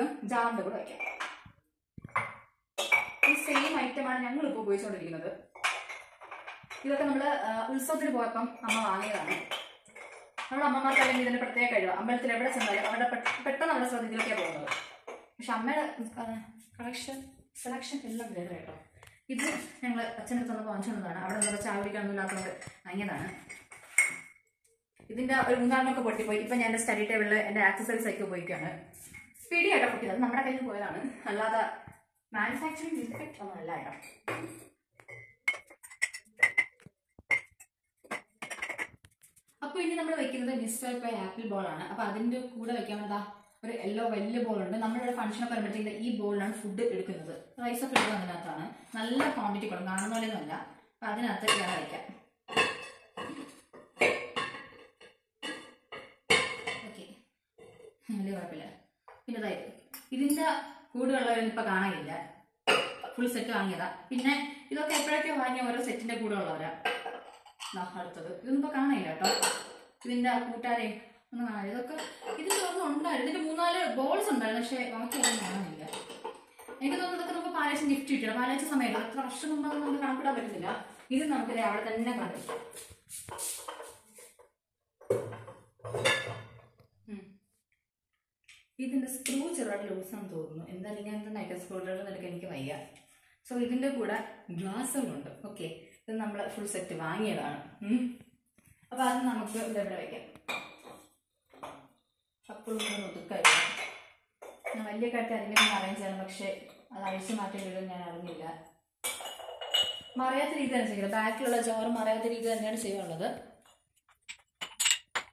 രണ്ടാമത്തെ കൂടെ വയ്ക്കാം ഈ സെയിം ഐറ്റമാണ് ഞങ്ങൾ ഇപ്പോൾ ഉപയോഗിച്ചുകൊണ്ടിരിക്കുന്നത്. ഇതൊക്കെ നമ്മൾ ഉത്സവത്തിന് പോയപ്പം അമ്മ വാങ്ങിയതാണ്. നമ്മുടെ അമ്മമാർക്ക് അല്ലെങ്കിൽ ഇതിന്റെ പ്രത്യേക കഴിവ്. അമ്പലത്തിൽ എവിടെ ചെന്നാലും അവരുടെ പെട്ടെന്ന് അവരുടെ ശ്രദ്ധയിലേക്കാണ് പോകുന്നത്. പക്ഷെ അമ്മയുടെ കളക്ഷൻ സെലക്ഷൻ എല്ലാം വേറെ കേട്ടോ. ഇത് ഞങ്ങൾ അച്ഛനടുത്ത് നിന്ന് വാങ്ങിച്ചുകൊണ്ടതാണ് അവിടെ നിന്ന് ചായ കുടിക്കാനൊന്നും ഇല്ലാത്തതുകൊണ്ട് വാങ്ങിയതാണ്. ഇതിന്റെ ഒരു മൂന്നാറിനൊക്കെ പൊട്ടിപ്പോയി. ഇപ്പൊ ഞാൻ എന്റെ സ്റ്റഡി ടേബിളിൽ എന്റെ ആക്സസറീസ് ഒക്കെ ഉപയോഗിക്കുകയാണ്. പിടിയായിട്ടോ പൊട്ടിയത്. നമ്മുടെ കയ്യിൽ പോയതാണ്. അല്ലാതെ മാനുഫാക്ചറിങ് ഡിഫക്റ്റ് ഒന്നുമല്ല കേട്ടോ. അപ്പൊ ഇനി നമ്മൾ വെക്കുന്നത് മിസ്റ്റർ പൈ ആപ്പിൾ ബോൾ ആണ്. അപ്പൊ അതിന്റെ കൂടെ വെക്കാൻ വേണ്ട ഒരു യെല്ലോ വലിയ ബോൾ ഉണ്ട്. നമ്മളിവിടെ ഫംഗ്ഷൻ ഒക്കെ വരുമ്പോഴത്തേക്ക് ഈ ബോളിലാണ് ഫുഡ് എടുക്കുന്നത്. റൈസ് ഒക്കെ എടുക്കുന്നത് അതിനകത്താണ്. നല്ല ക്വാണ്ടിറ്റി കൊടുക്കും. കാണുന്ന പോലെയൊന്നും അല്ല. അപ്പൊ അതിനകത്ത് ഞാൻ വയ്ക്കാം ഓക്കെ വലിയ കുഴപ്പമില്ല. പിന്നെ അതായത് ഇതിന്റെ കൂടുള്ളവരൊന്നും ഇപ്പൊ കാണാനില്ല. ഫുൾ സെറ്റ് വാങ്ങിയതാ. പിന്നെ ഇതൊക്കെ എപ്പോഴൊക്കെ വാങ്ങിയ? ഓരോ സെറ്റിന്റെ കൂടെ ഉള്ളവരാ അടുത്തത്. ഇതൊന്നും ഇപ്പൊ കാണാനില്ല കേട്ടോ. ഇതിന്റെ കൂട്ടുകാരെ ഒന്നും കാണാൻ ഇതൊക്കെ ഇതിന്റെ ഒന്നും ഉണ്ടായിരുന്നു. ഇതിന്റെ മൂന്നാൽ ബോൾസ് ഉണ്ടായിരുന്നു പക്ഷെ ബാക്കിയൊന്നും കാണാനില്ല. എനിക്ക് തോന്നുന്നു ഇതൊക്കെ നമുക്ക് പാലച്ച ഗിഫ്റ്റ് കിട്ടില്ല പാലച്ച സമയത്ത് എത്ര വർഷം മുമ്പൊന്നും നമുക്ക് കണക്കിടാൻ പറ്റത്തില്ല. ഇത് നമുക്ക് അവിടെ തന്നെ ഉം. ഇതിന്റെ സ്ക്രൂ ചെറുതായിട്ട് ലൂസാന്ന് തോന്നുന്നു. എന്തായാലും ഇങ്ങനത്തെ നൈറ്റ് സ്ക്രൂഡ്രൈവർ എടുക്കാൻ എനിക്ക് വയ്യ. സോ ഇതിന്റെ കൂടെ ഗ്ലാസ്സുകളുണ്ട് ഓക്കെ ഇത് നമ്മൾ ഫുൾ സെറ്റ് വാങ്ങിയതാണ്. അപ്പോൾ അപ്പൊ അത് നമുക്ക് ഇവിടെ ഇവിടെ വയ്ക്കാം. അപ്പോഴും ഒതുക്കായിരുന്നു ഞാൻ വലിയ കാറ്റ് ഒന്ന് അറേഞ്ച് ചെയ്യണം പക്ഷെ അത് അഴിച്ചു മാറ്റേണ്ടത് ഞാൻ അറിഞ്ഞില്ല. മറിയാത്ത രീതി തന്നെ ചെയ്യുന്നത് ബാക്കിലുള്ള ജോറ് മറിയാത്ത രീതി തന്നെയാണ് ചെയ്യാനുള്ളത്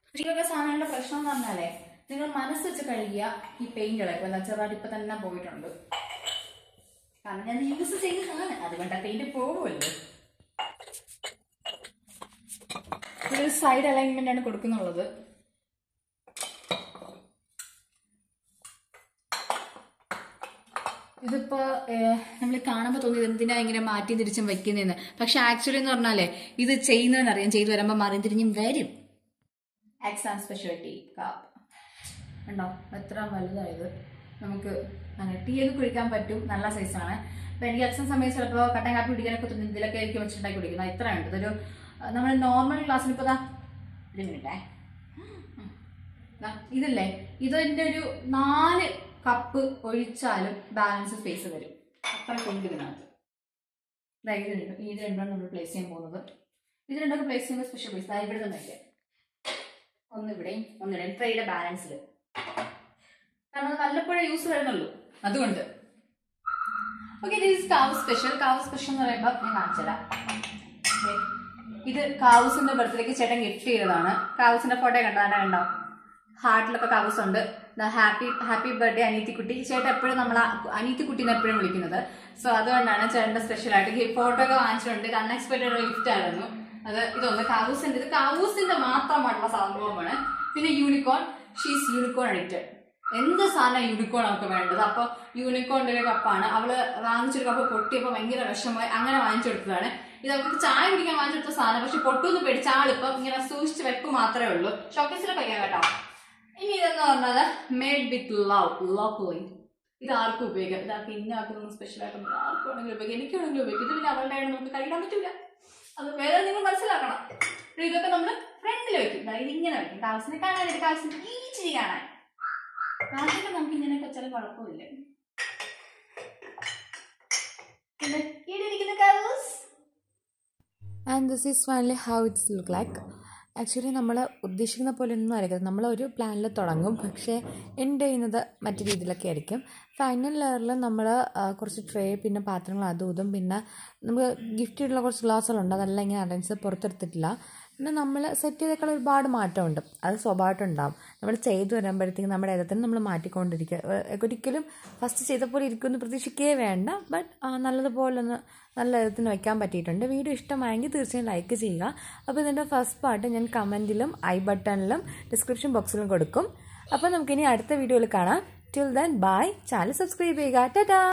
ശരിക്കും സാധനങ്ങളുടെ പ്രശ്നം എന്ന് പറഞ്ഞാലേ നിങ്ങൾ മനസ്സ് വെച്ച് കഴുകിയ ഈ പെയിന്റുകളൊക്കെ എന്താ ചെറുതായിട്ട് തന്നെ പോയിട്ടുണ്ട്. കാരണം ഞാൻ യൂസ് ചെയ്തതാണ് അതുകൊണ്ട് പെയിന്റ് പോകുമല്ലോ സൈഡ് അലൈൻമെന്റ് ആണ് കൊടുക്കുന്നുള്ളത്. ഇതിപ്പോ നമ്മൾ കാണുമ്പോൾ തോന്നിയത് എന്തിനാ ഇങ്ങനെ മാറ്റി തിരിച്ചും വെക്കുന്നതെന്ന് പക്ഷെ ആക്ച്വലി എന്ന് പറഞ്ഞാലേ ഇത് ചെയ്യുന്നതിനറിയാം ചെയ്തു വരുമ്പോൾ മാറി തിരിഞ്ഞും വരും. എക്സാം സ്പെഷ്യാലിറ്റി കാപ്പ് ഉണ്ടോ എത്ര വലുതായത്. നമുക്ക് അങ്ങനെ ടീ ഒക്കെ കുടിക്കാൻ പറ്റും. നല്ല സൈസാണ് അപ്പൊ എനിക്ക് അച്ഛൻ സമയത്ത് ചിലപ്പോൾ കട്ടൻ കാപ്പി കുടിക്കാനൊക്കെ തോന്നുന്നു ഇതിലൊക്കെ ആയിരിക്കും വെച്ചിട്ടുണ്ടാക്കി കുടിക്കുന്നത്. ഇത്ര ഉണ്ട് ഇതൊരു നമ്മൾ നോർമൽ ഗ്ലാസ്സിൽ ഇപ്പോൾ ദാ ഒരു മിനിറ്റേ ഇതില്ലേ? ഇതിന്റെ ഒരു നാല് കപ്പ് ഒഴിച്ചാലും ബാലൻസ് സ്പേസ് വരും. അത്ര കൊണ്ട് ഇതിനകത്ത്. ഇത് രണ്ടാണ് നമ്മൾ പ്ലേസ് ചെയ്യാൻ പോകുന്നത്. ഇത് രണ്ടൊക്കെ പ്ലേസ് ചെയ്യുന്ന സ്പെഷ്യൽ പ്ലേസ് ദാ ഇവിടെ തന്നെ ഒന്ന് ഇവിടെയും ഒന്ന് ട്രേയുടെ ബാലൻസിൽ കാരണം വല്ലപ്പോഴേ യൂസ് വരുന്നുള്ളൂ. അതുകൊണ്ട്. Okay this cow special cow special എന്ന് പറയുമ്പോൾ ഞാൻ കാണിച്ചുതരാം ദേ, ഇത് കാവൂസിന്റെ ബർത്ത്ഡേക്ക് ചേട്ടൻ ഗിഫ്റ്റ് ചെയ്തതാണ്. കാവൂസിന്റെ ഫോട്ടോ കണ്ടാണ് കണ്ടോ? ഹാർട്ടിലൊക്കെ കാവൂസ് ഉണ്ട്. ഹാപ്പി ഹാപ്പി ബർത്ത്ഡേ അനീത്തിക്കുട്ടി. ചേട്ടൻ എപ്പോഴും നമ്മൾ അനീത്തിക്കുട്ടിനെ എപ്പോഴും വിളിക്കുന്നത്. സോ അതുകൊണ്ടാണ് ചേട്ടന്റെ സ്പെഷ്യൽ ആയിട്ട് ഫോട്ടോ ഒക്കെ വാങ്ങിച്ചിട്ടുണ്ട്. ഇത് ഒരു ഗിഫ്റ്റ് ആയിരുന്നു. അത് ഇതൊന്ന് കാവൂസിന്റെ ഇത് കാവൂസിന്റെ മാത്രമായിട്ടുള്ള സംഭവമാണ്. പിന്നെ യൂണിക്കോൺ ഷീസ് യൂണിക്കോൺ അഡിക്റ്റഡ് എന്ത് സാധനം യൂണിക്കോൺ നമുക്ക് വേണ്ടത്? അപ്പൊ യൂണിക്കോണിന്റെ ഒരു കപ്പാണ്. അവൾ വാങ്ങിച്ചൊരു കപ്പ് പൊട്ടിയപ്പോ ഭയങ്കര വിഷമമായി. അങ്ങനെ വാങ്ങിച്ചെടുത്തതാണ്. ഇത് നമുക്ക് ചായ കുടിക്കാൻ വാങ്ങിച്ചെടുത്ത സാധനം. പക്ഷെ പൊട്ടൊന്ന് പേടിച്ച ആളിപ്പം ഇങ്ങനെ സൂക്ഷിച്ച് വെപ്പ് മാത്രമേ ഉള്ളൂ. ഷോക്കേസിലെ വയ്ക്കാം കേട്ടോ. ഇനി ഇതെന്ന് പറഞ്ഞത് മേഡ് വിത്ത് ലവ് ലോക്കലി ഇത് ആർക്കും ഉപയോഗിക്കാം. ഇത് ആർക്കും ഇന്ന ആർക്കും സ്പെഷ്യൽ ആയിട്ടൊന്നും ആർക്കും ആണെങ്കിലും ഉപയോഗിക്കാം. എനിക്ക് ആണെങ്കിലും ഉപയോഗിക്കാം. ഇത് പിന്നെ അവളുടെ നമുക്ക് കഴിക്കാൻ പറ്റില്ല അത് വേറെ നിങ്ങൾ മനസ്സിലാക്കണം. ഇതൊക്കെ നമ്മൾ ഫ്രണ്ടിൽ വെക്കും ഇത് ഇതിങ്ങനെ വെക്കും. കാവസിനെ കാണാൻ കാവസിന് ഈച്ചിരി കാണാൻ. ആദ്യമൊക്കെ നമുക്ക് ഇങ്ങനെ കൊച്ചാലും കുഴപ്പമില്ല. And this is finally how it's look like actually നമ്മൾ ഉദ്ദേശിക്കുന്ന പോലെ ഒന്നും ആയിരിക്കും നമ്മൾ ഒരു പ്ലാനിൽ തുടങ്ങും. പക്ഷേ എൻഡ് ചെയ്യുന്നത് മറ്റു രീതിയിലൊക്കെ ആയിരിക്കും. ഫൈനൽ ലെയറിൽ നമ്മൾ കുറച്ച് ട്രേ പിന്നെ പാത്രങ്ങൾ അതും ഇതും പിന്നെ നമുക്ക് ഗിഫ്റ്റ് ചെയ്തിട്ടുള്ള കുറച്ച് ഗ്ലാസ്സുകളുണ്ട് അതെല്ലാം ഇങ്ങനെ അറേഞ്ച് പുറത്തെടുത്തിട്ടില്ല. പിന്നെ നമ്മൾ സെറ്റ് ചെയ്തേക്കാൾ ഒരുപാട് മാറ്റമുണ്ട്. അത് സ്വഭാവമായിട്ട് ഉണ്ടാവും നമ്മൾ ചെയ്തു വരുമ്പോഴത്തേക്കും നമ്മുടെ ഇടത്തിന് നമ്മൾ മാറ്റിക്കൊണ്ടിരിക്കുക. ഒരിക്കലും ഫസ്റ്റ് ചെയ്ത പോലെ ഇരിക്കുമെന്ന് പ്രതീക്ഷിക്കേ വേണ്ട. ബട്ട് നല്ലതുപോലെ ഒന്ന് നല്ല ഇതത്തിന് വയ്ക്കാൻ പറ്റിയിട്ടുണ്ട്. വീഡിയോ ഇഷ്ടമായെങ്കിൽ തീർച്ചയായും ലൈക്ക് ചെയ്യുക. അപ്പോൾ ഇതിന്റെ ഫസ്റ്റ് പാർട്ട് ഞാൻ കമന്റിലും ഐ ബട്ടണിലും ഡിസ്ക്രിപ്ഷൻ ബോക്സിലും കൊടുക്കും. അപ്പോൾ നമുക്കിനി അടുത്ത വീഡിയോയിൽ കാണാം. Till then bye channel subscribe ചെയ്യുക. ടാറ്റാ